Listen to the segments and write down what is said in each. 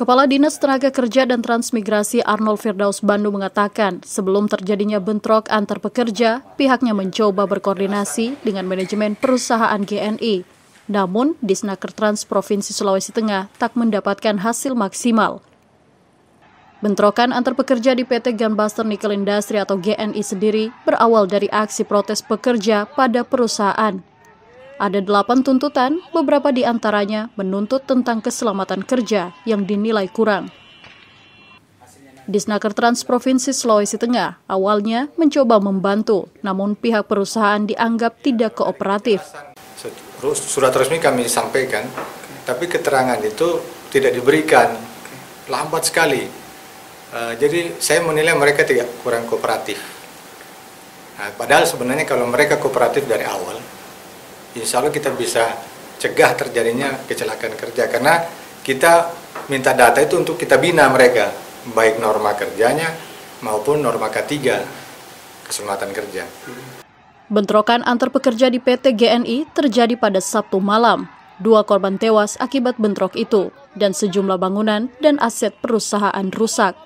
Kepala Dinas Tenaga Kerja dan Transmigrasi Arnold Firdaus Bandung mengatakan, sebelum terjadinya bentrok antar pekerja, pihaknya mencoba berkoordinasi dengan manajemen perusahaan GNI. Namun, Disnaker Trans Provinsi Sulawesi Tengah tak mendapatkan hasil maksimal. Bentrokan antar pekerja di PT Gunbuster Nickel Industry atau GNI sendiri berawal dari aksi protes pekerja pada perusahaan ada delapan tuntutan, beberapa di antaranya menuntut tentang keselamatan kerja yang dinilai kurang. Disnaker Trans Provinsi Sulawesi Tengah awalnya mencoba membantu, namun pihak perusahaan dianggap tidak kooperatif. Surat resmi kami sampaikan, tapi keterangan itu tidak diberikan, lambat sekali. Uh, jadi saya menilai mereka tidak kurang kooperatif. Nah, padahal sebenarnya kalau mereka kooperatif dari awal, insya Allah kita bisa cegah terjadinya kecelakaan kerja karena kita minta data itu untuk kita bina mereka baik norma kerjanya maupun norma K3 keselamatan kerja. Bentrokan antar pekerja di PT GNI terjadi pada Sabtu malam. Dua korban tewas akibat bentrok itu dan sejumlah bangunan dan aset perusahaan rusak.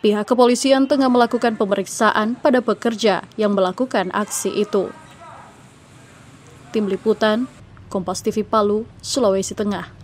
Pihak kepolisian tengah melakukan pemeriksaan pada pekerja yang melakukan aksi itu. Tim Liputan, Kompas TV Palu, Sulawesi Tengah.